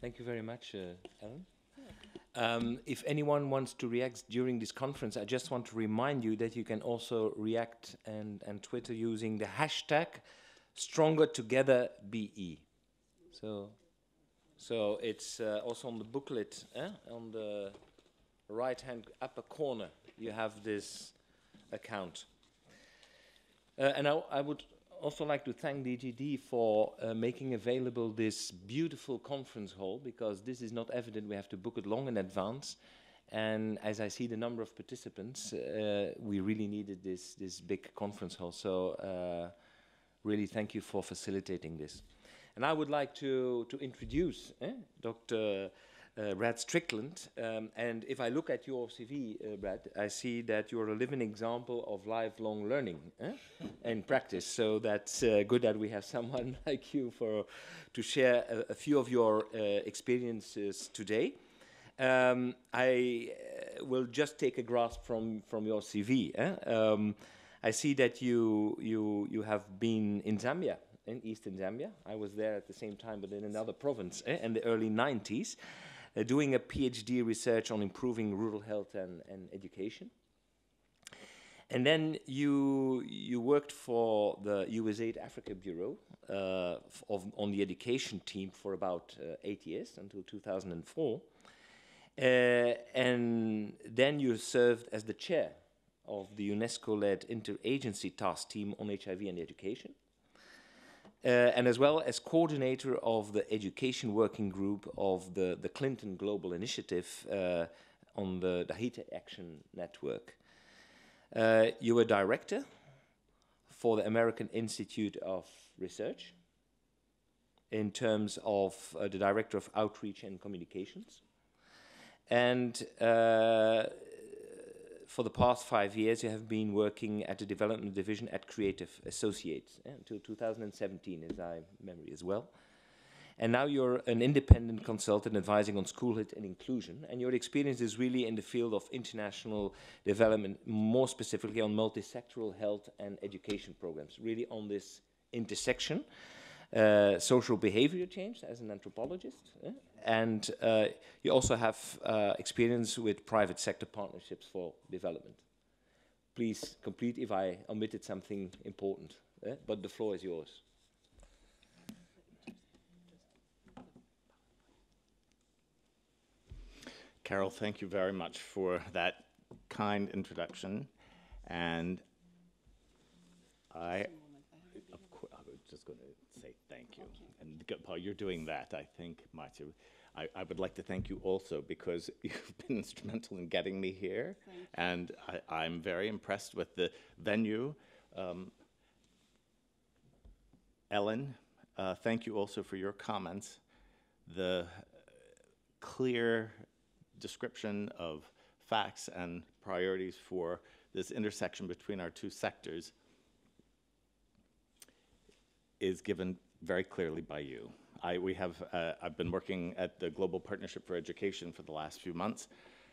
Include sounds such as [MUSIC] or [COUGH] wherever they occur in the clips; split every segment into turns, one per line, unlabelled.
Thank you very much, uh, Ellen. Um, if anyone wants to react during this conference, I just want to remind you that you can also react and, and Twitter using the hashtag StrongerTogetherBE. So, so it's uh, also on the booklet, eh? on the right-hand upper corner, you have this account. Uh, and I, I would also like to thank DGD for uh, making available this beautiful conference hall because this is not evident. We have to book it long in advance. And as I see the number of participants, uh, we really needed this, this big conference hall. So uh, really thank you for facilitating this. And I would like to, to introduce eh, Dr uh, Brad Strickland. Um, and if I look at your CV, uh, Brad, I see that you're a living example of lifelong learning eh? practice. So that's uh, good that we have [LAUGHS] someone like you for to share a, a few of your uh, experiences today. Um, I uh, will just take a grasp from from your CV. Eh? Um, I see that you you you have been in Zambia in eastern Zambia. I was there at the same time, but in another province eh, in the early 90s uh, doing a PhD research on improving rural health and, and education. And then you you worked for the USAID Africa Bureau uh, of, on the education team for about uh, eight years until 2004, uh, and then you served as the chair of the UNESCO-led interagency task team on HIV and education and as well as coordinator of the education working group of the, the Clinton Global Initiative uh, on the, the Action Network. Uh, you were director for the American Institute of Research in terms of uh, the director of outreach and communications. And uh, for the past five years, you have been working at the development division at Creative Associates eh, until 2017, as I memory as well. And now you're an independent consultant advising on school health and inclusion. And your experience is really in the field of international development, more specifically on multi-sectoral health and education programs, really on this intersection. Uh, social behavior change as an anthropologist, eh? And uh, you also have uh, experience with private sector partnerships for development. Please complete if I omitted something important, eh? but the floor is yours.
Carol, thank you very much for that kind introduction. And I, of course, I was just going to say Thank you. And Paul, you're doing that, I think, Matthew. I, I, would like to thank you also because [LAUGHS] you've been instrumental in getting me here. And I, am very impressed with the venue. Um, Ellen, uh, thank you also for your comments. The clear description of facts and priorities for this intersection between our two sectors is given very clearly by you. I, we have, uh, I've been working at the Global Partnership for Education for the last few months,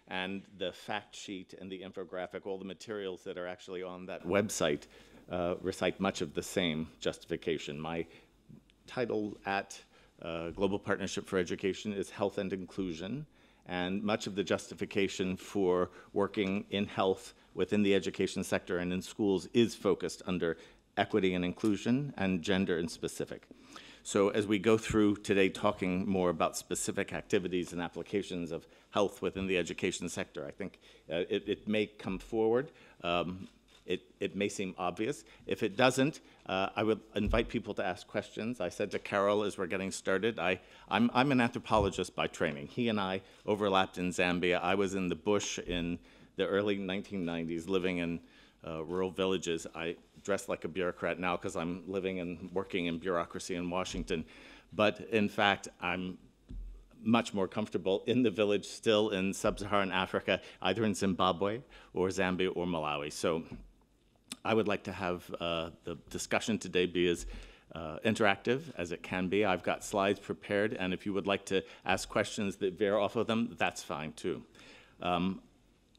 and the fact sheet and the infographic, all the materials that are actually on that website, uh, recite much of the same justification. My title at uh, Global Partnership for Education is Health and Inclusion, and much of the justification for working in health within the education sector and in schools is focused under equity and inclusion, and gender and specific. So as we go through today talking more about specific activities and applications of health within the education sector, I think uh, it, it, may come forward. Um, it, it, may seem obvious. If it doesn't, uh, I would invite people to ask questions. I said to Carol as we're getting started, I, I'm, I'm an anthropologist by training. He and I overlapped in Zambia. I was in the bush in the early 1990s, living in uh, rural villages. I dress like a bureaucrat now because I'm living and working in bureaucracy in Washington. But in fact, I'm much more comfortable in the village still in sub-Saharan Africa, either in Zimbabwe or Zambia or Malawi. So I would like to have uh, the discussion today be as uh, interactive as it can be. I've got slides prepared, and if you would like to ask questions that veer off of them, that's fine too. Um,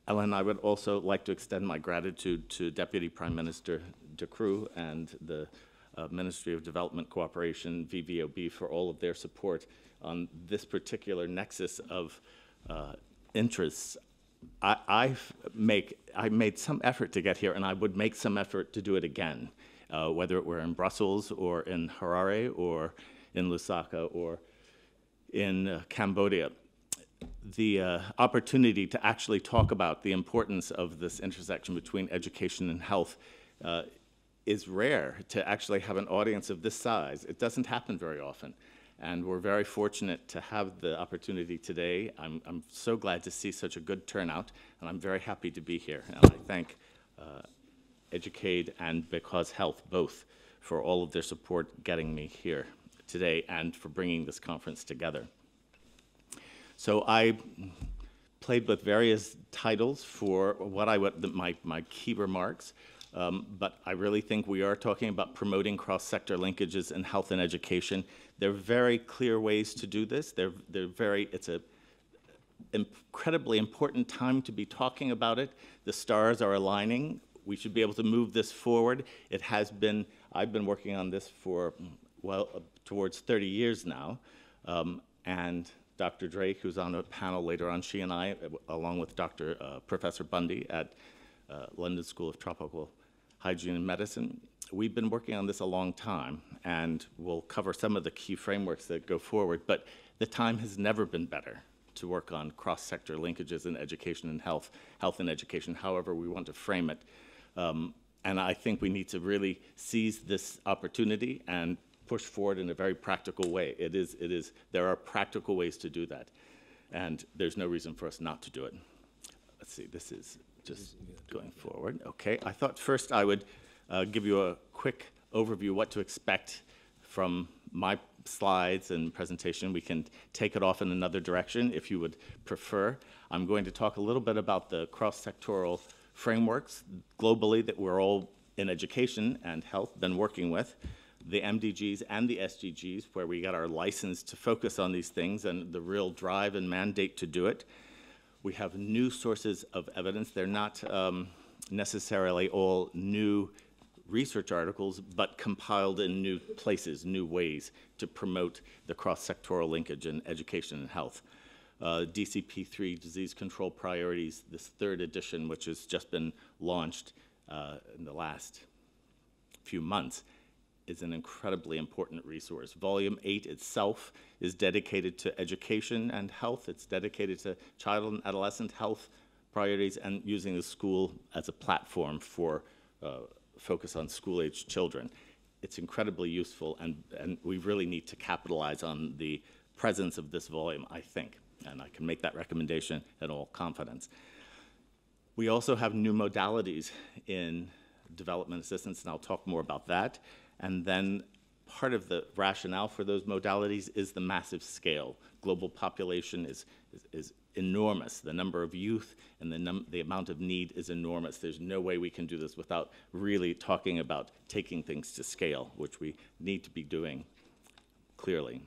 Ellen, I would also like to extend my gratitude to Deputy Prime Minister De Croo and the uh, Ministry of Development Cooperation, VVOB, for all of their support on this particular nexus of uh, interests. I, I make I made some effort to get here, and I would make some effort to do it again, uh, whether it were in Brussels or in Harare or in Lusaka or in uh, Cambodia. The uh, opportunity to actually talk about the importance of this intersection between education and health uh, is rare to actually have an audience of this size. It doesn't happen very often. And we're very fortunate to have the opportunity today. I'm, I'm so glad to see such a good turnout, and I'm very happy to be here. And I thank uh, Educaid and Because Health both for all of their support getting me here today and for bringing this conference together. So I played with various titles for what I would, my, my key remarks. Um, but I really think we are talking about promoting cross-sector linkages in health and education. There are very clear ways to do this. They're, they're very, it's a incredibly important time to be talking about it. The stars are aligning. We should be able to move this forward. It has been, I've been working on this for, well, towards 30 years now. Um, and Dr. Drake, who's on a panel later on, she and I, uh, along with Dr. Uh, Professor Bundy at uh, London School of Tropical hygiene and medicine. We've been working on this a long time, and we'll cover some of the key frameworks that go forward, but the time has never been better to work on cross-sector linkages in education and health, health and education, however we want to frame it. Um, and I think we need to really seize this opportunity and push forward in a very practical way. It is, it is, there are practical ways to do that, and there's no reason for us not to do it. Let's see, this is just going forward. Okay, I thought first I would uh, give you a quick overview what to expect from my slides and presentation. We can take it off in another direction if you would prefer. I'm going to talk a little bit about the cross-sectoral frameworks globally that we're all in education and health been working with, the MDGs and the SDGs, where we got our license to focus on these things and the real drive and mandate to do it. We have new sources of evidence. They're not um, necessarily all new research articles, but compiled in new places, new ways to promote the cross-sectoral linkage in education and health. Uh, DCP3, Disease Control Priorities, this third edition, which has just been launched uh, in the last few months, is an incredibly important resource. Volume 8 itself is dedicated to education and health. It's dedicated to child and adolescent health priorities and using the school as a platform for uh, focus on school-age children. It's incredibly useful, and, and we really need to capitalize on the presence of this volume, I think, and I can make that recommendation in all confidence. We also have new modalities in development assistance, and I'll talk more about that. And then part of the rationale for those modalities is the massive scale. Global population is, is, is enormous. The number of youth and the, num the amount of need is enormous. There's no way we can do this without really talking about taking things to scale, which we need to be doing clearly.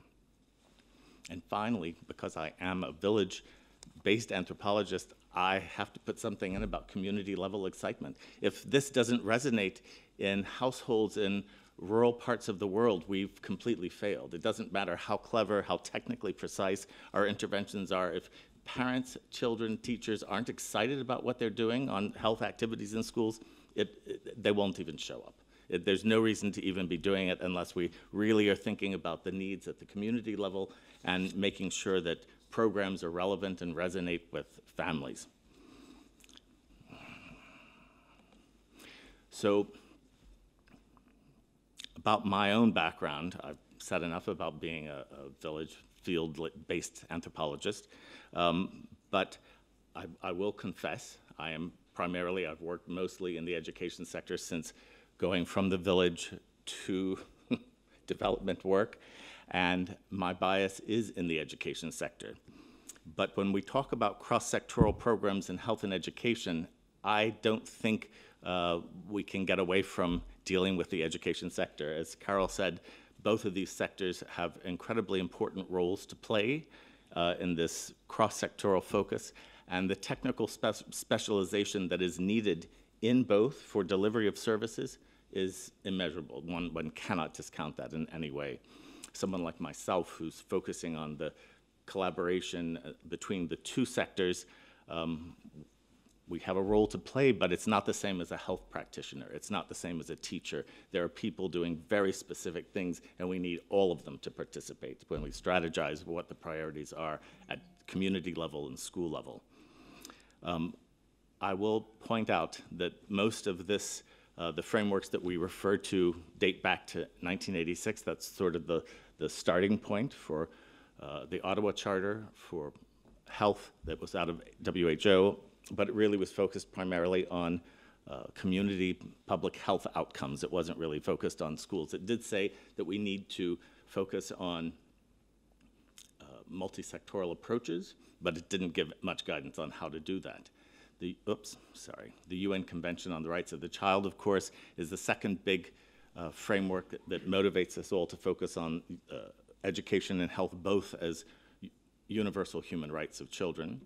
And finally, because I am a village-based anthropologist, I have to put something in about community level excitement. If this doesn't resonate in households in rural parts of the world, we've completely failed. It doesn't matter how clever, how technically precise our interventions are. If parents, children, teachers aren't excited about what they're doing on health activities in schools, it, it, they won't even show up. It, there's no reason to even be doing it unless we really are thinking about the needs at the community level and making sure that programs are relevant and resonate with families. So about my own background, I've said enough about being a, a village field-based anthropologist, um, but I, I, will confess I am primarily, I've worked mostly in the education sector since going from the village to [LAUGHS] development work, and my bias is in the education sector. But when we talk about cross-sectoral programs in health and education, I don't think uh, we can get away from dealing with the education sector. As Carol said, both of these sectors have incredibly important roles to play uh, in this cross-sectoral focus, and the technical spe specialization that is needed in both for delivery of services is immeasurable. One, one cannot discount that in any way. someone like myself who's focusing on the collaboration uh, between the two sectors, um, we have a role to play, but it's not the same as a health practitioner. It's not the same as a teacher. There are people doing very specific things, and we need all of them to participate when we strategize what the priorities are at community level and school level. Um, I will point out that most of this, uh, the frameworks that we refer to date back to 1986. That's sort of the, the starting point for uh, the Ottawa Charter for health that was out of WHO but it really was focused primarily on uh, community public health outcomes. It wasn't really focused on schools. It did say that we need to focus on uh, multi-sectoral approaches, but it didn't give much guidance on how to do that. The, oops, sorry, the UN Convention on the Rights of the Child, of course, is the second big uh, framework that, that, motivates us all to focus on uh, education and health both as universal human rights of children.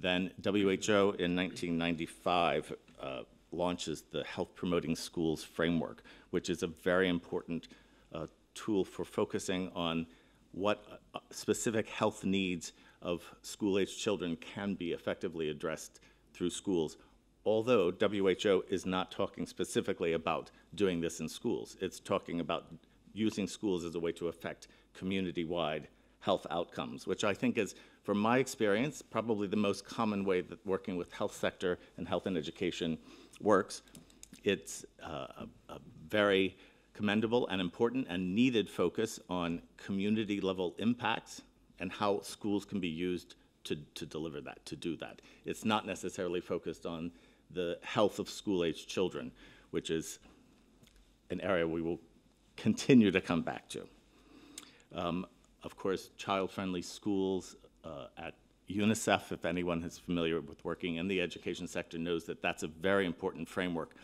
Then WHO in 1995 uh, launches the Health Promoting Schools Framework, which is a very important uh, tool for focusing on what uh, specific health needs of school-aged children can be effectively addressed through schools. Although WHO is not talking specifically about doing this in schools. It's talking about using schools as a way to affect community-wide health outcomes, which I think is from my experience, probably the most common way that working with health sector and health and education works. It's uh, a, a very commendable and important and needed focus on community level impacts and how schools can be used to, to deliver that, to do that. It's not necessarily focused on the health of school-aged children, which is an area we will continue to come back to. Um, of course, child-friendly schools uh, at UNICEF, if anyone is familiar with working in the education sector, knows that that's a very important framework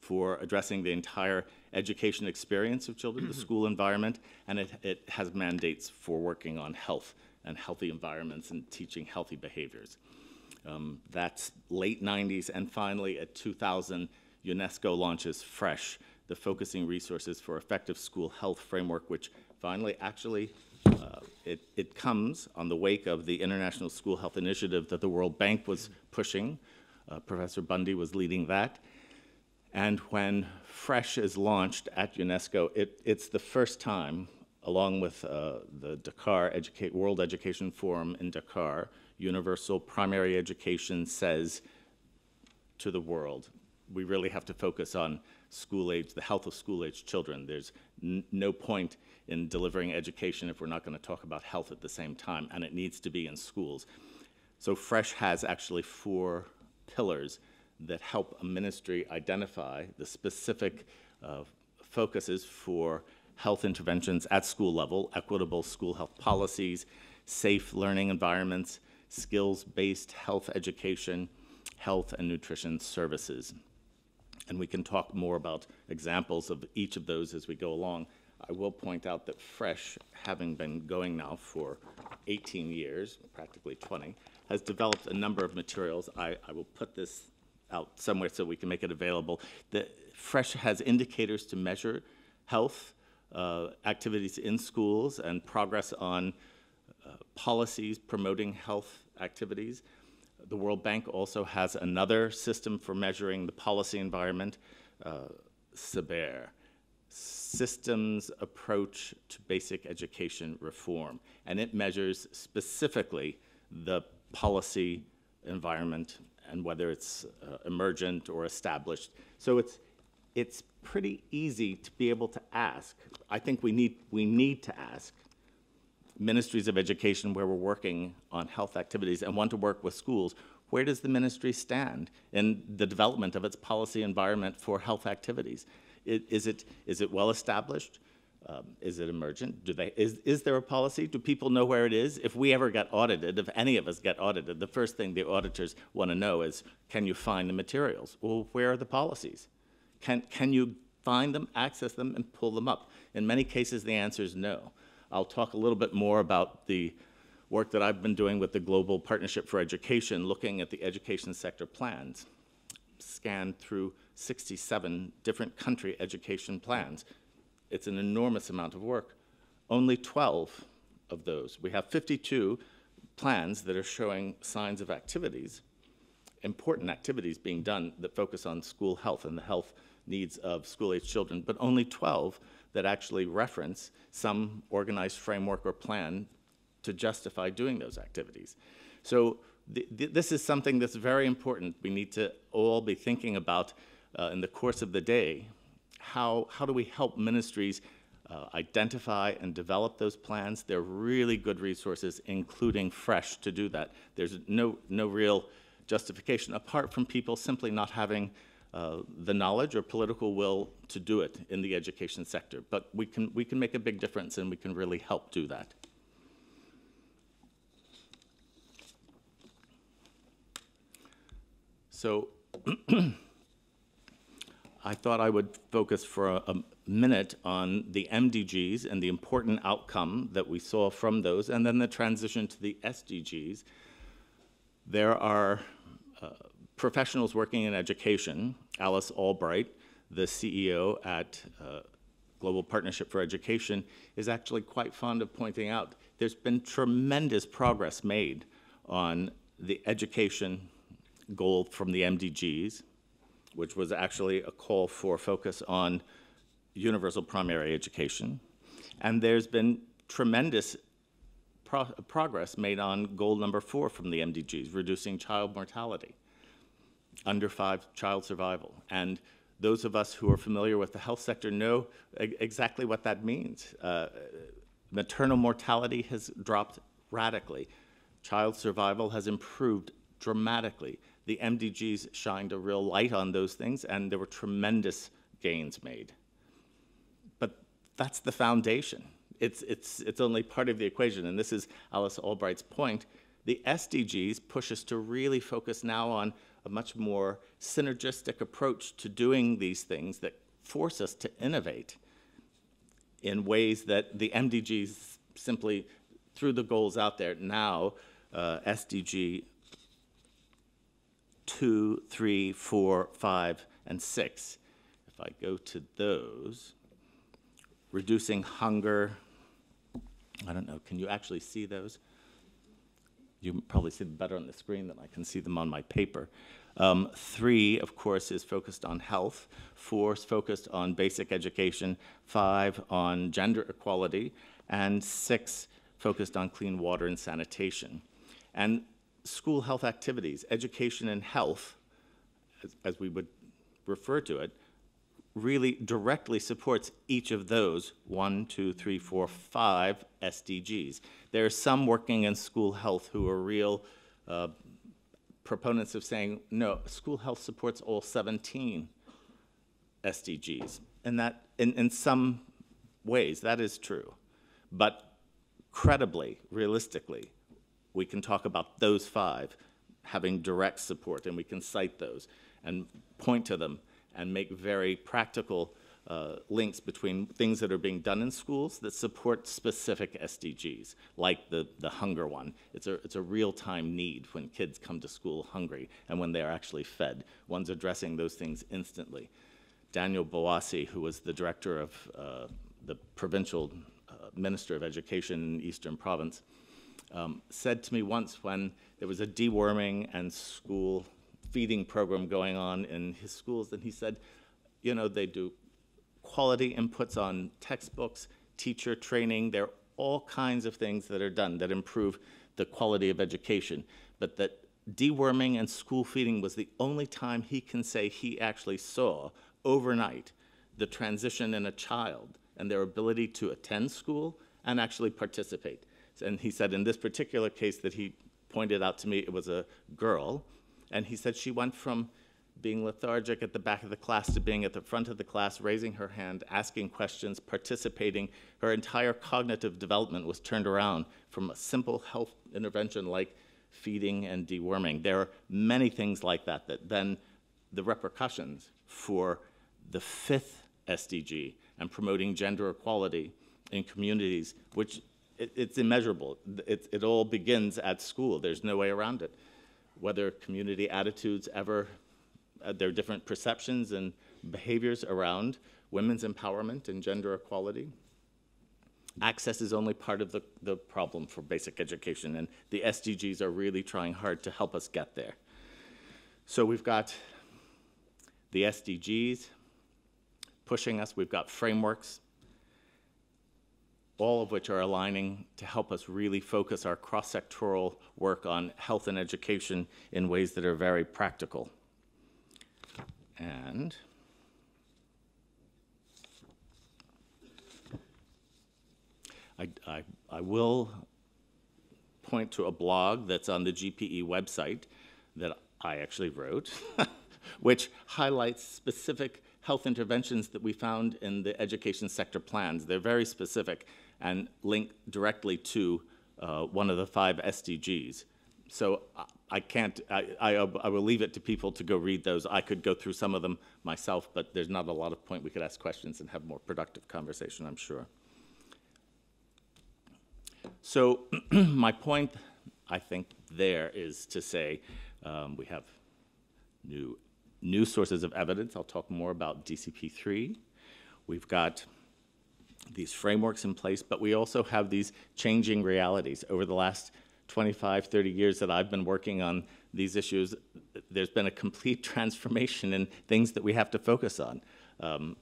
for addressing the entire education experience of children, the school environment, and it, it has mandates for working on health and healthy environments and teaching healthy behaviors. Um, that's late 90s, and finally at 2000, UNESCO launches FRESH, the Focusing Resources for Effective School Health Framework, which finally actually it, it comes on the wake of the International School Health Initiative that the World Bank was pushing. Uh, Professor Bundy was leading that. And when FRESH is launched at UNESCO, it, it's the first time, along with uh, the Dakar Educate, World Education Forum in Dakar, universal primary education says to the world, we really have to focus on school age, the health of school age children. There's no point in delivering education if we're not going to talk about health at the same time, and it needs to be in schools. So FRESH has actually four pillars that help a ministry identify the specific uh, focuses for health interventions at school level, equitable school health policies, safe learning environments, skills-based health education, health and nutrition services. And we can talk more about examples of each of those as we go along. I will point out that Fresh, having been going now for 18 years, practically 20, has developed a number of materials. I, I will put this out somewhere so we can make it available. The Fresh has indicators to measure health uh, activities in schools and progress on uh, policies promoting health activities. The World Bank also has another system for measuring the policy environment, uh, SABER systems approach to basic education reform, and it measures specifically the policy environment and whether it's uh, emergent or established. So it's, it's pretty easy to be able to ask. I think we need, we need to ask ministries of education where we're working on health activities and want to work with schools, where does the ministry stand in the development of its policy environment for health activities? Is it, is it well established? Um, is it emergent? Do they, is, is there a policy? Do people know where it is? If we ever get audited, if any of us get audited, the first thing the auditors want to know is, can you find the materials? Well, where are the policies? Can, can you find them, access them, and pull them up? In many cases, the answer is no. I'll talk a little bit more about the work that I've been doing with the Global Partnership for Education, looking at the education sector plans, scanned through 67 different country education plans. It's an enormous amount of work. only 12 of those, we have 52 plans that are showing signs of activities, important activities being done that focus on school health and the health needs of school-age children, but only 12 that actually reference some organized framework or plan to justify doing those activities. So th th this is something that's very important. We need to all be thinking about uh, in the course of the day, how, how do we help ministries uh, identify and develop those plans? They're really good resources, including FRESH, to do that. There's no, no real justification apart from people simply not having uh, the knowledge or political will to do it in the education sector. But we can, we can make a big difference and we can really help do that. So [CLEARS THROAT] I thought I would focus for a, a, minute on the MDGs and the important outcome that we saw from those, and then the transition to the SDGs. There are uh, professionals working in education, Alice Albright, the CEO at uh, Global Partnership for Education, is actually quite fond of pointing out there's been tremendous progress made on the education goal from the MDGs, which was actually a call for focus on universal primary education. And there's been tremendous pro progress made on goal number four from the MDGs, reducing child mortality, under five child survival. And those of us who are familiar with the health sector know exactly what that means. Uh, maternal mortality has dropped radically. Child survival has improved dramatically the MDGs shined a real light on those things, and there were tremendous gains made. But that's the foundation. It's, it's, it's only part of the equation, and this is Alice Albright's point. The SDGs push us to really focus now on a much more synergistic approach to doing these things that force us to innovate in ways that the MDGs simply threw the goals out there. Now, uh, SDG two, three, four, five, and six. If I go to those, reducing hunger, I don't know, can you actually see those? You probably see them better on the screen than I can see them on my paper. Um, three, of course, is focused on health. Four is focused on basic education. Five, on gender equality. And six, focused on clean water and sanitation. And school health activities, education and health, as, as, we would refer to it, really directly supports each of those one, two, three, four, five SDGs. There are some working in school health who are real uh, proponents of saying, no, school health supports all 17 SDGs. And that, in, in some ways, that is true. But credibly, realistically, we can talk about those five having direct support, and we can cite those and point to them and make very practical uh, links between things that are being done in schools that support specific SDGs, like the, the hunger one. It's a, it's a real-time need when kids come to school hungry and when they are actually fed. One's addressing those things instantly. Daniel Bouassi, who was the director of uh, the provincial uh, minister of education in Eastern Province, um, said to me once when there was a deworming and school feeding program going on in his schools, and he said, you know, they do quality inputs on textbooks, teacher training, there are all kinds of things that are done that improve the quality of education, but that deworming and school feeding was the only time he can say he actually saw overnight the transition in a child and their ability to attend school and actually participate. And he said in this particular case that he pointed out to me, it was a girl. And he said she went from being lethargic at the back of the class to being at the front of the class, raising her hand, asking questions, participating. Her entire cognitive development was turned around from a simple health intervention like feeding and deworming. There are many things like that that then the repercussions for the fifth SDG and promoting gender equality in communities, which it, it's immeasurable. It, it all begins at school. There's no way around it. Whether community attitudes ever, uh, there are different perceptions and behaviors around women's empowerment and gender equality. access is only part of the, the problem for basic education, and the SDGs are really trying hard to help us get there. So we've got the SDGs pushing us, we've got frameworks, all of which are aligning to help us really focus our cross-sectoral work on health and education in ways that are very practical. And I, I, I will point to a blog that's on the GPE website that I actually wrote, [LAUGHS] which highlights specific health interventions that we found in the education sector plans. They're very specific and link directly to uh, one of the five SDGs. So I, can't, I, I, I will leave it to people to go read those. I could go through some of them myself, but there's not a lot of point. We could ask questions and have more productive conversation, I'm sure. So [CLEARS THROAT] my point, I think, there is to say um, we have new, new sources of evidence. I'll talk more about DCP3. We've got these frameworks in place, but we also have these changing realities. Over the last 25, 30 years that I've been working on these issues, there's been a complete [LAUGHS] transformation in things that we have to focus on. Um,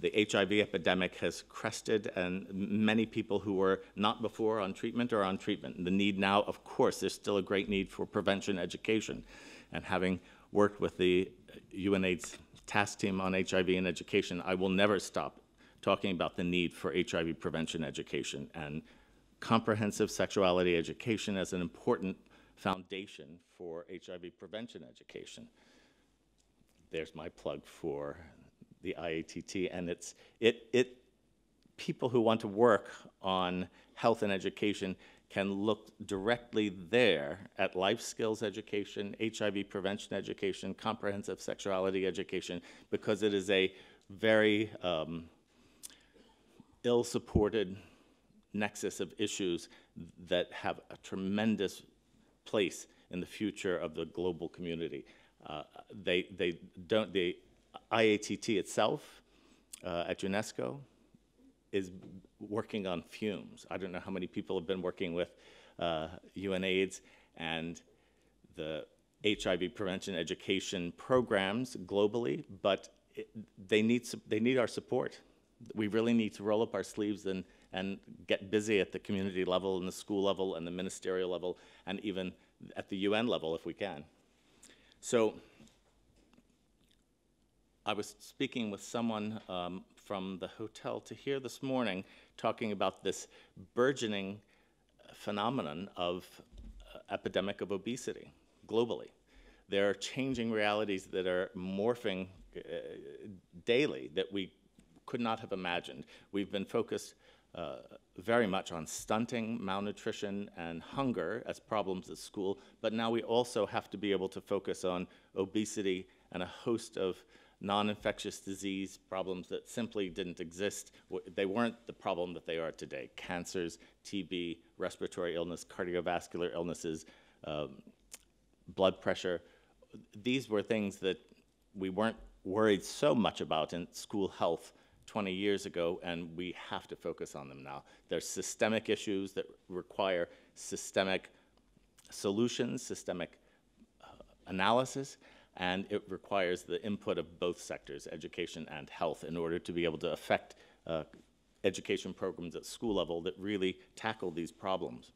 the HIV epidemic has crested, and many people who were not before on treatment are on treatment. The need now, of course, there's still a great need for prevention education. And having worked with the UNAIDS task team on HIV and education, I will never stop talking about the need for HIV prevention education and comprehensive sexuality education as an important foundation for HIV prevention education. There's my plug for the IATT, and it's it it people who want to work on health and education can look directly there at life skills education, HIV prevention education, comprehensive sexuality education, because it is a very um, ill-supported nexus of issues that have a tremendous place in the future of the global community. Uh, they, they don't, the IATT itself uh, at UNESCO is working on fumes. I don't know how many people have been working with uh, UNAIDS and the HIV prevention education programs globally, but it, they, need, they need our support. We really need to roll up our sleeves and, and get busy at the community level and the school level and the ministerial level and even at the UN level if we can. So I was speaking with someone um, from the Hotel Tahrir this morning talking about this burgeoning phenomenon of uh, epidemic of obesity globally. There are changing realities that are morphing uh, daily that we could not have imagined. We've been focused uh, very much on stunting, malnutrition, and hunger as problems at school, but now we also have to be able to focus on obesity and a host of non-infectious disease problems that simply didn't exist. They weren't the problem that they are today. Cancers, TB, respiratory illness, cardiovascular illnesses, um, blood pressure. These were things that we weren't worried so much about in school health 20 years ago, and we have to focus on them now. There's systemic issues that require systemic solutions, systemic uh, analysis, and it requires the input of both sectors, education and health, in order to be able to affect uh, education programs at school level that really tackle these problems.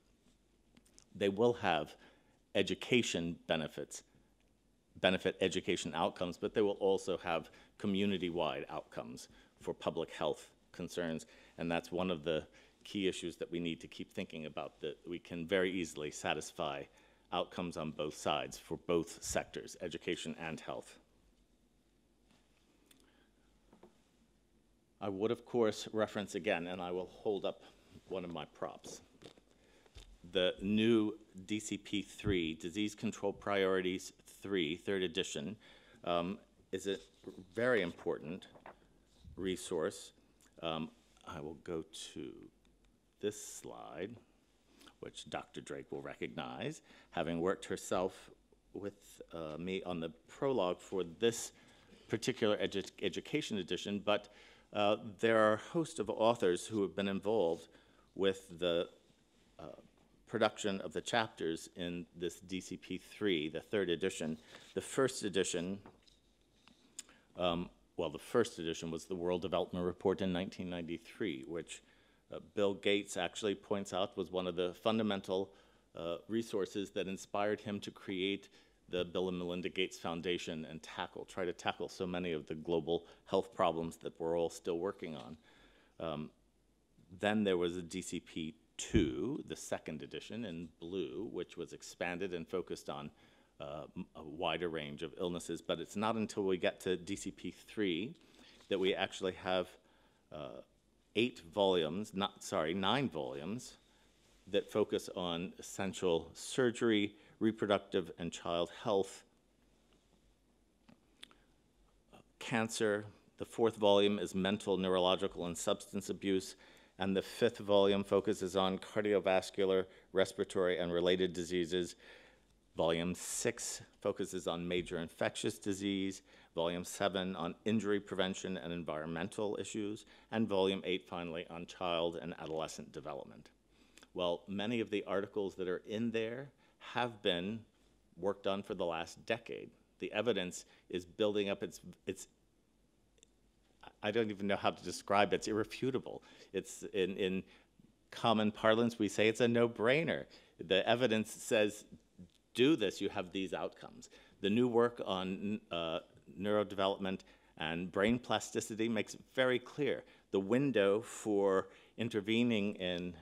They will have education benefits, benefit education outcomes, but they will also have community-wide outcomes for public health concerns, and that's one of the key issues that we need to keep thinking about that we can very easily satisfy outcomes on both sides for both sectors, education and health. I would, of course, reference again, and I will hold up one of my props. The new DCP 3, Disease Control Priorities 3, third edition, um, is a very important resource. Um, I will go to this slide which Dr. Drake will recognize, having worked herself with uh, me on the prologue for this particular edu education edition, but uh, there are a host of authors who have been involved with the uh, production of the chapters in this DCP 3, the third edition. The first edition, um, well, the first edition was the World Development Report in 1993, which uh, Bill Gates actually points out was one of the fundamental uh, resources that inspired him to create the Bill and Melinda Gates Foundation and tackle, try to tackle so many of the global health problems that we're all still working on. Um, then there was a DCP 2, the second edition in blue, which was expanded and focused on uh, a wider range of illnesses. But it's not until we get to DCP 3 that we actually have uh, eight volumes, not sorry, nine volumes that focus on essential surgery, reproductive and child health, cancer. The fourth volume is mental, neurological, and substance abuse. And the fifth volume focuses on cardiovascular, respiratory, and related diseases. Volume six focuses on major infectious disease. Volume seven on injury prevention and environmental issues. And volume eight, finally, on child and adolescent development. Well, many of the articles that are in there have been worked on for the last decade. The evidence is building up its, its I don't even know how to describe it. It's irrefutable. It's in, in common parlance, we say it's a no-brainer. The evidence says, do this, you have these outcomes. The new work on uh, neurodevelopment and brain plasticity makes it very clear. The window for intervening in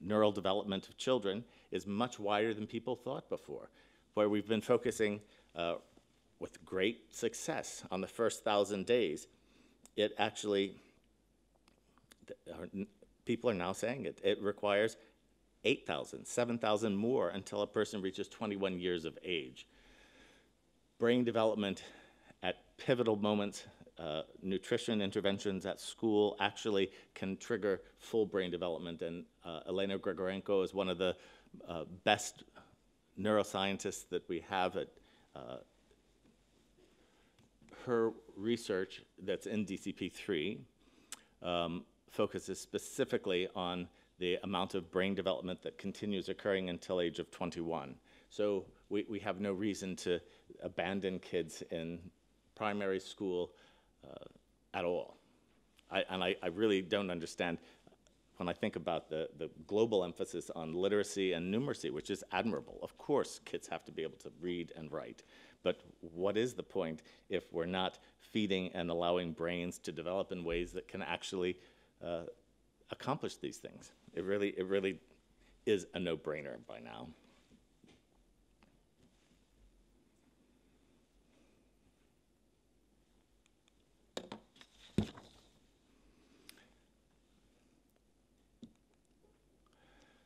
neural development of children is much wider than people thought before, where we've been focusing uh, with great success on the first thousand days it actually, people are now saying it, it requires 8,000, 7,000 more until a person reaches 21 years of age. Brain development at pivotal moments, uh, nutrition interventions at school actually can trigger full brain development. And uh, Elena Grigorenko is one of the uh, best neuroscientists that we have at uh, her research that's in DCP3 um, focuses specifically on the amount of brain development that continues occurring until age of 21. So we, we have no reason to abandon kids in primary school uh, at all. I, and I, I really don't understand when I think about the, the global emphasis on literacy and numeracy, which is admirable. Of course, kids have to be able to read and write. But what is the point if we're not feeding and allowing brains to develop in ways that can actually uh, accomplish these things? It really, it really is a no-brainer by now.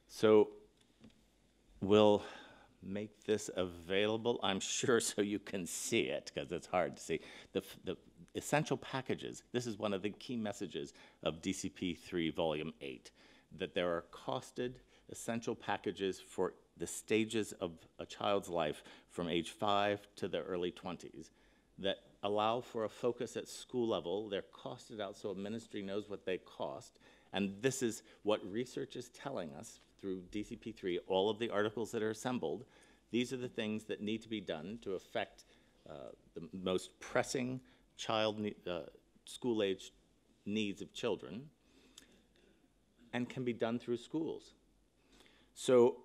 So we'll make this available, I'm sure, [LAUGHS] so you can see it, because it's hard to see. The, the essential packages, this is one of the key messages of DCP 3 Volume 8, that there are costed essential packages for the stages of a child's life from age 5 to the early 20s that allow for a focus at school level. They're costed out so a ministry knows what they cost. And this is what research is telling us through DCP3, all of the articles that are assembled, these are the things that need to be done to affect uh, the most pressing child uh, school age needs of children and can be done through schools. So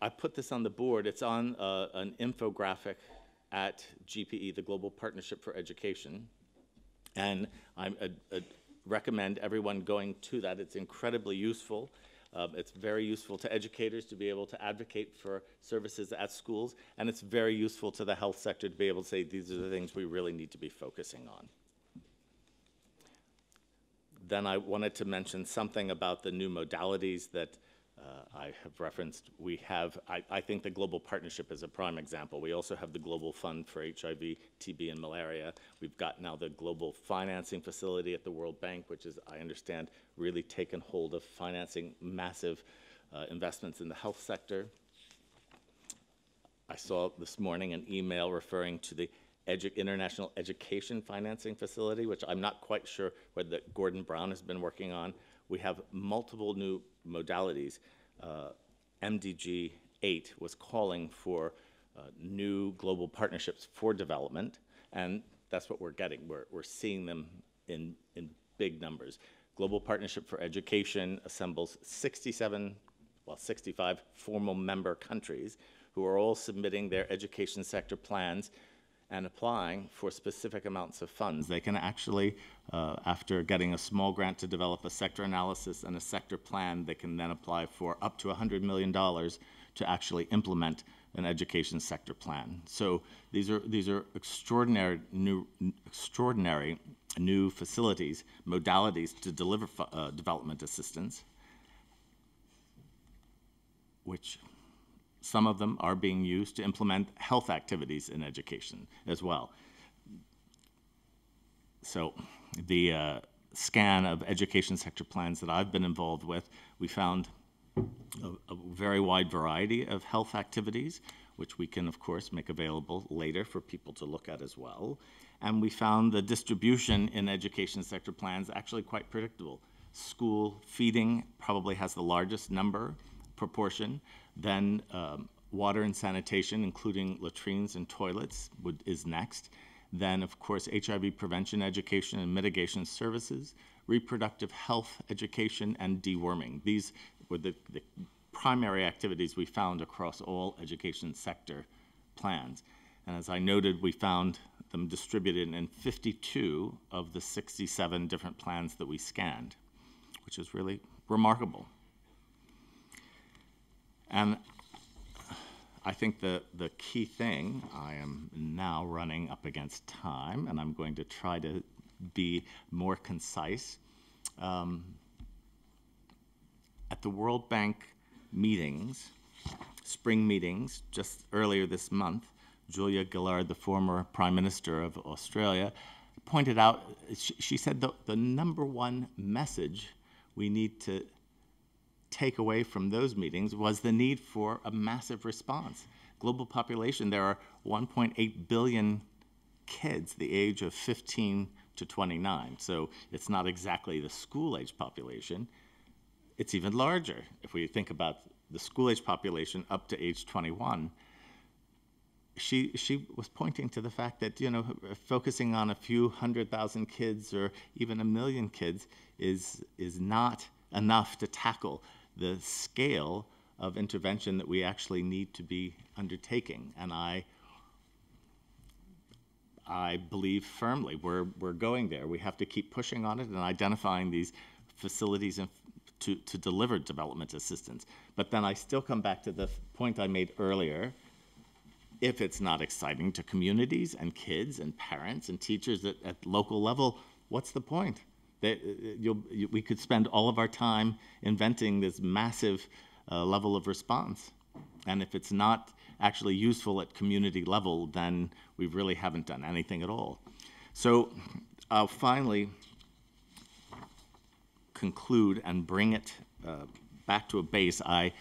I put this on the board. It's on uh, an infographic at GPE, the Global Partnership for Education. And I recommend everyone going to that. It's incredibly useful. Um, it's very useful to educators to be able to advocate for services at schools, and it's very useful to the health sector to be able to say these are the things we really need to be focusing on. Then I wanted to mention something about the new modalities that uh, I have referenced. We have, I, I, think the Global Partnership is a prime example. We also have the Global Fund for HIV, TB, and malaria. We've got now the Global Financing Facility at the World Bank, which is, I understand, really taken hold of financing massive uh, investments in the health sector. I saw this morning an email referring to the Edu International Education Financing Facility, which I'm not quite sure whether Gordon Brown has been working on. We have multiple new modalities, uh, MDG 8 was calling for uh, new global partnerships for development, and that's what we're getting. We're, we're seeing them in, in big numbers. Global Partnership for Education assembles 67, well, 65 formal member countries who are all submitting their education sector plans and applying for specific amounts of funds. They can actually, uh, after getting a small grant to develop a sector analysis and a sector plan, they can then apply for up to $100 million to actually implement an education sector plan. So these are these are extraordinary new extraordinary new facilities, modalities to deliver uh, development assistance, which some of them are being used to implement health activities in education as well. So the uh, scan of education sector plans that I've been involved with, we found a, a, very wide variety of health activities, which we can, of course, make available later for people to look at as well. And we found the distribution in education sector plans actually quite predictable. School feeding probably has the largest number proportion. Then um, water and sanitation, including latrines and toilets, would, is next. Then, of course, HIV prevention education and mitigation services, reproductive health education, and deworming. These were the, the primary activities we found across all education sector plans. And as I noted, we found them distributed in 52 of the 67 different plans that we scanned, which is really remarkable. And I think the, the key thing, I am now running up against time, and I'm going to try to be more concise. Um, at the World Bank meetings, spring meetings, just earlier this month, Julia Gillard, the former Prime Minister of Australia, pointed out, she, she said the, the number one message we need to take away from those meetings was the need for a massive response. Global population, there are 1.8 billion kids the age of 15 to 29. So it's not exactly the school age population. It's even larger if we think about the school age population up to age 21. She, she was pointing to the fact that, you know, focusing on a few hundred thousand kids or even a million kids is, is not enough to tackle the scale of intervention that we actually need to be undertaking. And I, I believe firmly we're, we're going there. We have to keep pushing on it and identifying these facilities and to, to deliver development assistance. But then I still come back to the point I made earlier. If it's not exciting to communities and kids and parents and teachers at, at local level, what's the point? That uh, you, we could spend all of our time inventing this massive uh, level of response. And if it's not actually useful at community level, then we really haven't done anything at all. So I'll finally conclude and bring it uh, back to a base. I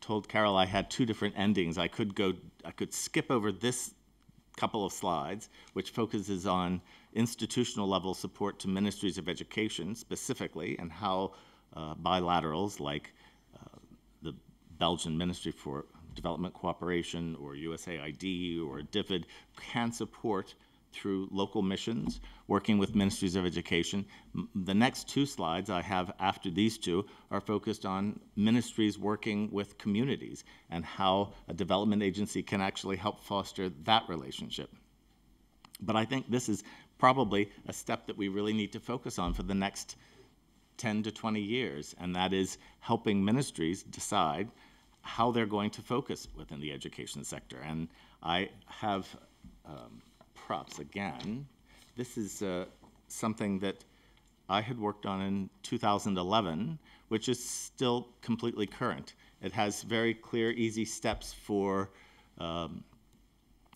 told Carol I had two different endings. I could go, I could skip over this couple of slides, which focuses on institutional level support to ministries of education specifically and how uh, bilaterals like uh, the Belgian Ministry for Development Cooperation or USAID or DFID can support through local missions, working with ministries of education. The next two slides I have after these two are focused on ministries working with communities and how a development agency can actually help foster that relationship. But I think this is probably a step that we really need to focus on for the next 10 to 20 years, and that is helping ministries decide how they're going to focus within the education sector. And I have um, props again. This is uh, something that I had worked on in 2011, which is still completely current. It has very clear, easy steps for um,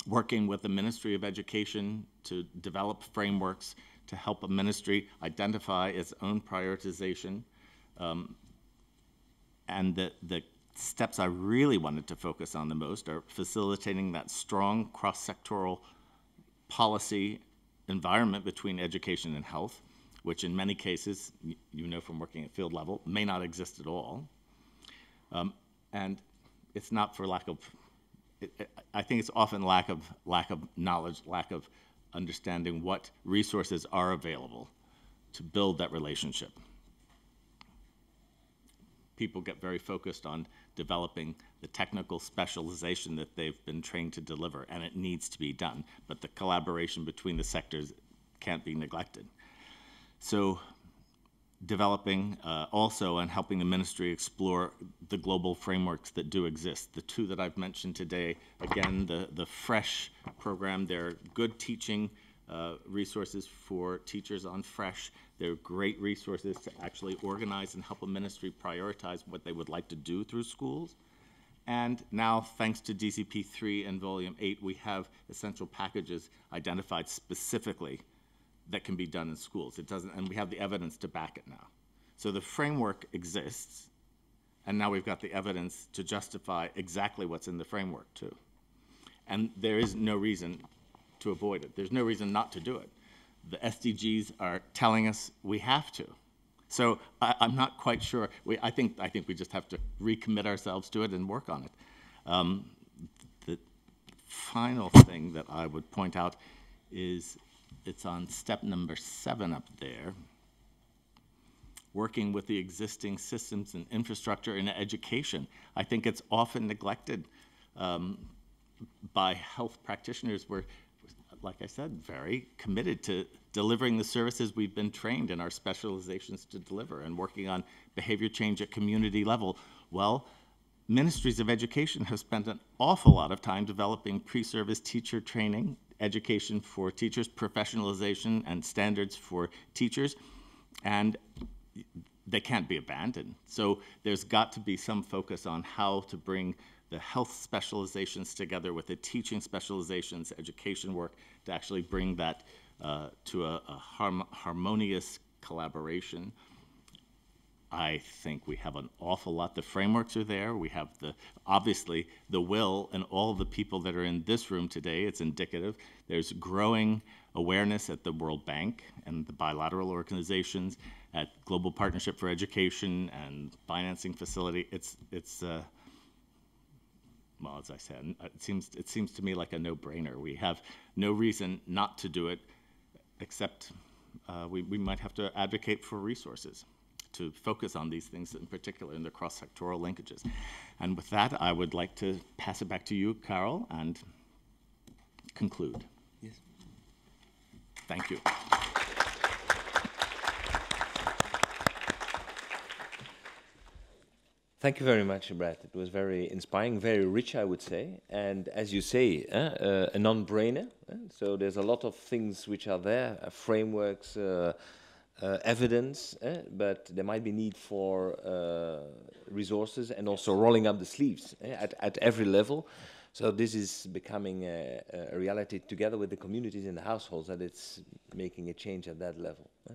working with the Ministry of Education to develop frameworks to help a ministry identify its own prioritization. Um, and the, the steps I really wanted to focus on the most are facilitating that strong cross-sectoral policy environment between education and health, which in many cases, you know from working at field level, may not exist at all. Um, and it's not for lack of, I think it's often lack of, lack of knowledge, lack of understanding what resources are available to build that relationship. People get very focused on developing the technical specialization that they've been trained to deliver, and it needs to be done. But the collaboration between the sectors can't be neglected. So developing uh, also and helping the ministry explore the global frameworks that do exist. The two that I've mentioned today, again, the, the FRESH program, they're good teaching uh, resources for teachers on FRESH. They're great resources to actually organize and help a ministry prioritize what they would like to do through schools. And now, thanks to DCP 3 and Volume 8, we have essential packages identified specifically that can be done in schools. It doesn't, and we have the evidence to back it now. So the framework exists, and now we've got the evidence to justify exactly what's in the framework too. And there is no reason to avoid it. There's no reason not to do it. The SDGs are telling us we have to. So I, am not quite sure. We, I, think, I think we just have to recommit ourselves to it and work on it. Um, the final thing that I would point out is it's on step number seven up there. Working with the existing systems and infrastructure in education. I think it's often neglected um, by health practitioners. We're, like I said, very committed to delivering the services we've been trained in our specializations to deliver and working on behavior change at community level. Well, ministries of education have spent an awful lot of time developing pre-service teacher training education for teachers, professionalization and standards for teachers, and they can't be abandoned. So there's got to be some focus on how to bring the health specializations together with the teaching specializations, education work, to actually bring that uh, to a, a harm harmonious collaboration. I think we have an awful lot. The frameworks are there. We have the obviously the will and all the people that are in this room today. It's indicative. There's growing awareness at the World Bank and the bilateral organizations, at Global Partnership for Education and Financing Facility. It's it's uh, well, as I said, it seems it seems to me like a no-brainer. We have no reason not to do it, except uh, we we might have to advocate for resources to focus on these things in particular in the cross-sectoral linkages. And with that, I would like to pass it back to you, Carol, and conclude. Yes. Thank you.
Thank you very much, Brad. It was very inspiring, very rich, I would say. And as you say, uh, uh, a non-brainer. Uh, so there's a lot of things which are there, uh, frameworks, uh, evidence, eh, but there might be need for uh, resources and also rolling up the sleeves eh, at, at every level. So this is becoming a, a, reality together with the communities and the households that it's making a change at that level. Eh.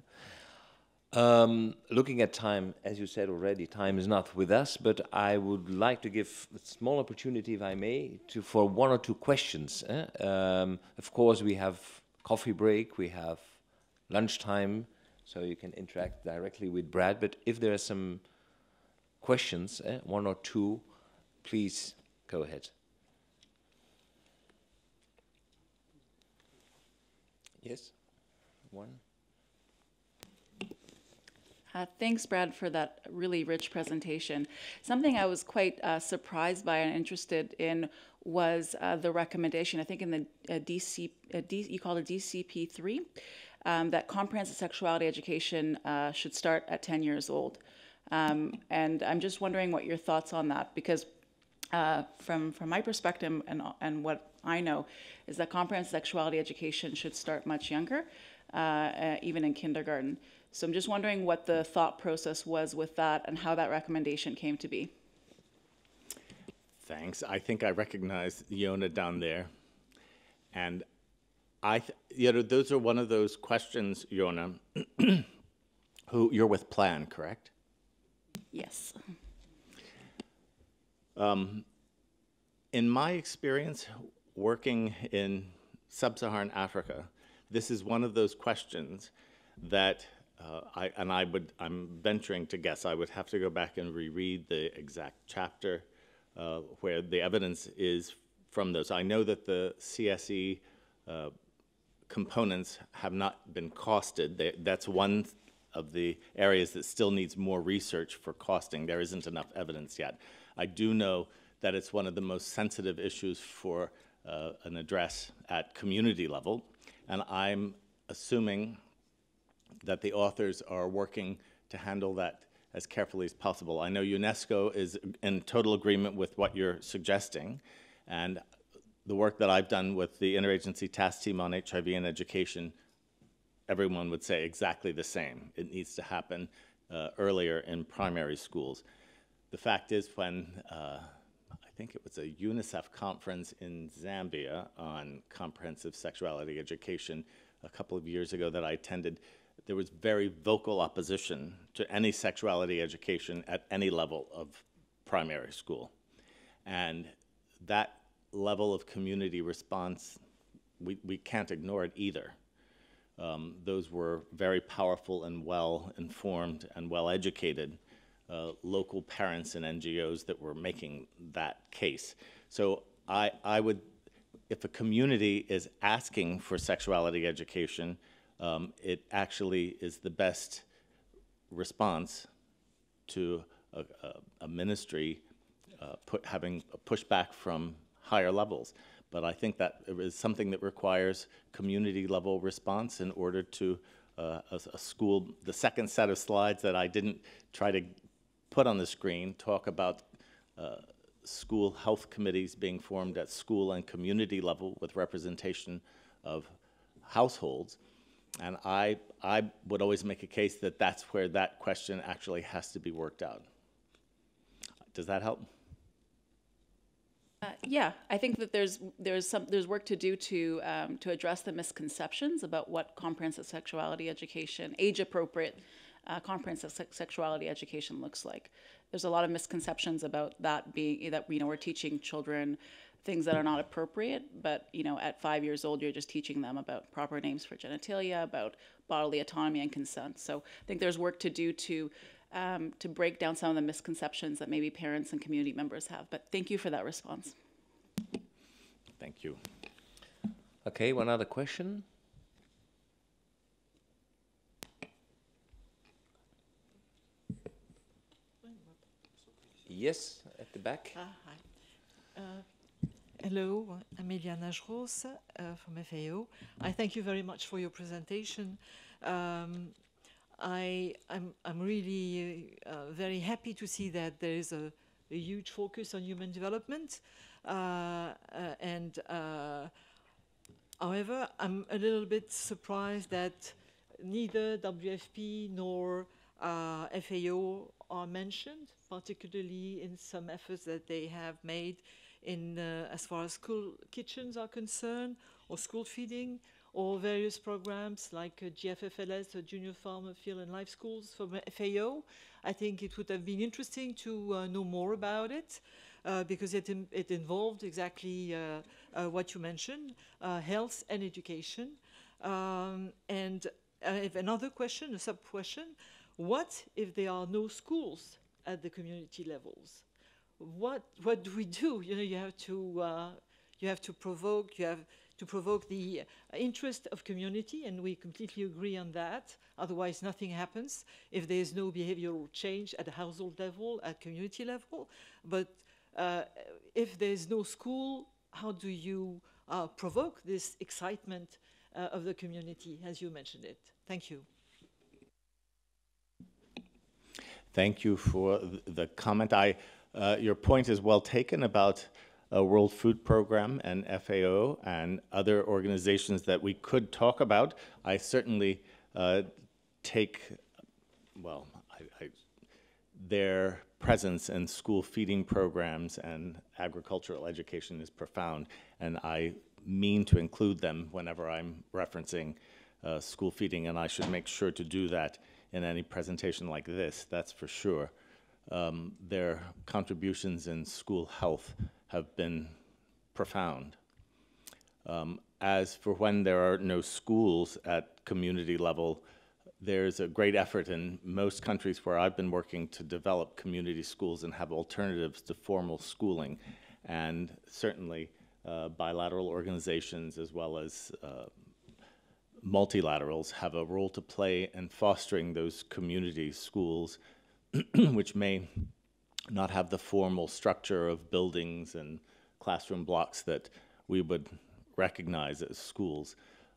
Um, looking at time, as you said already, time is not with us, but I would like to give a small opportunity, if I may, to for one or two questions. Eh? Um, of course, we have coffee break, we have lunchtime, so you can interact directly with Brad. But if there are some questions, eh, one or two, please go ahead. Yes, one.
Uh, thanks, Brad, for that really rich presentation. Something I was quite uh, surprised by and interested in was uh, the recommendation. I think in the uh, DC, uh, D, you called it DCP three, um, that comprehensive sexuality education uh, should start at 10 years old. Um, and I'm just wondering what your thoughts on that, because uh, from, from my perspective and, and what I know is that comprehensive sexuality education should start much younger, uh, uh, even in kindergarten. So I'm just wondering what the thought process was with that and how that recommendation came to be.
Thanks. I think I recognize Yona down there. And I, th- you know, those are one of those questions, Yona, [CLEARS THROAT] who you're with Plan, correct?
Yes.
Um, in my experience working in sub Saharan Africa, this is one of those questions that uh, I, and I would, I'm venturing to guess, I would have to go back and reread the exact chapter uh, where the evidence is from those. I know that the CSE uh, components have not been costed. They, that's one of the areas that still needs more research for costing. There isn't enough evidence yet. I do know that it's one of the most sensitive issues for uh, an address at community level, and I'm assuming that the authors are working to handle that as carefully as possible. I know UNESCO is in total agreement with what you're suggesting, and the work that I've done with the interagency task team on HIV and education, everyone would say exactly the same. It needs to happen uh, earlier in primary schools. The fact is, when uh, I think it was a UNICEF conference in Zambia on comprehensive sexuality education a couple of years ago that I attended, there was very vocal opposition to any sexuality education at any level of primary school. And that level of community response, we, we can't ignore it either. Um, those were very powerful and well informed and well educated uh, local parents and NGOs that were making that case. So I, I would, if a community is asking for sexuality education, um, it actually is the best response to a, a, a ministry uh, put, having a pushback from higher levels. But I think that is something that requires community level response in order to uh, a, a, school. The second set of slides that I didn't try to put on the screen talk about uh, school health committees being formed at school and community level with representation of households. And I, I would always make a case that that's where that question actually has to be worked out. Does that help?
Uh, yeah, I think that there's there's some there's work to do to um, to address the misconceptions about what comprehensive sexuality education, age appropriate uh, comprehensive se- sexuality education looks like. There's a lot of misconceptions about that being that you know we're teaching children things that are not appropriate, but you know at five years old you're just teaching them about proper names for genitalia, about bodily autonomy and consent. So I think there's work to do to um, to break down some of the misconceptions that maybe parents and community members have. But thank you for that response.
Thank you.
Okay, one other question. Yes, at the back.
Ah, hi. Uh, hello, Amelia Najros uh, from FAO. I thank you very much for your presentation. Um, I, I'm, I'm really uh, very happy to see that there is a, a huge focus on human development. Uh, uh, and uh, however, I'm a little bit surprised that neither WFP nor uh, FAO are mentioned, particularly in some efforts that they have made in as far as school kitchens are concerned or school feeding or various programs like uh, GFFLS, uh, Junior Farmer Field and Life Schools from FAO. I think it would have been interesting to uh, know more about it uh, because it, it involved exactly uh, uh, what you mentioned, health and education. Um, and another question, a sub-question. What if there are no schools at the community levels? What, what do we do? You know, you have to, you have to provoke, you have to provoke the interest of community, and we completely agree on that. Otherwise, nothing happens if there is no behavioral change at the household level, at community level. But uh, if there is no school, how do you uh, provoke this excitement uh, of the community, as you mentioned it? Thank you.
Thank you for the comment. I, uh, your point is well taken about uh, World Food Program and FAO and other organizations that we could talk about. I certainly uh, take, well, I, I, their presence in school feeding programs and agricultural education is profound, and I mean to include them whenever I'm referencing uh, school feeding, and I should make sure to do that in any presentation like this, that's for sure. Um, their contributions in school health have been profound. Um, as for when there are no schools at community level, there's a great effort in most countries where I've been working to develop community schools and have alternatives to formal schooling. And certainly uh, bilateral organizations as well as uh, multilaterals have a role to play in fostering those community schools, [CLEARS THROAT] which may not have the formal structure of buildings and classroom blocks that we would recognize as schools.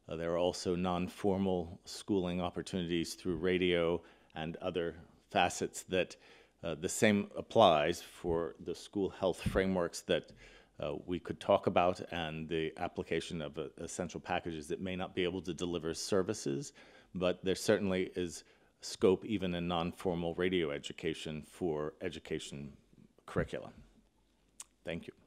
Uh, there are also non-formal schooling opportunities through radio and other facets that uh, the same applies for the school health frameworks that uh, we could talk about and the application of uh, essential packages that may not be able to deliver services, but there certainly is scope even in non-formal radio education for education curricula. Thank you.